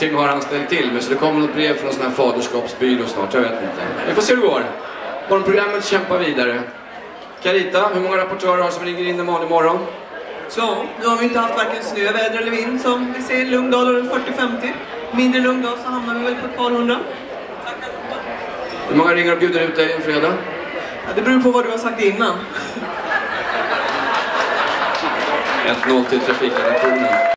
Någonting har han ställt till med så det kommer något brev från en sån här faderskapsbyrå snart, jag vet inte. Vi får se hur det går. Morgonprogrammet kämpar vidare. Carita, hur många rapportörer har som ringer in en vanlig morgon? Så, nu har vi inte haft varken snö, väder eller vind som vi ser. i Lugndal runt 40-50. Mindre lugn dag så hamnar vi väl på ett par hundra. Tack Hur många ringer och bjuder ut dig en fredag? Ja, det beror på vad du har sagt innan. 1-0 till trafikredaktionen.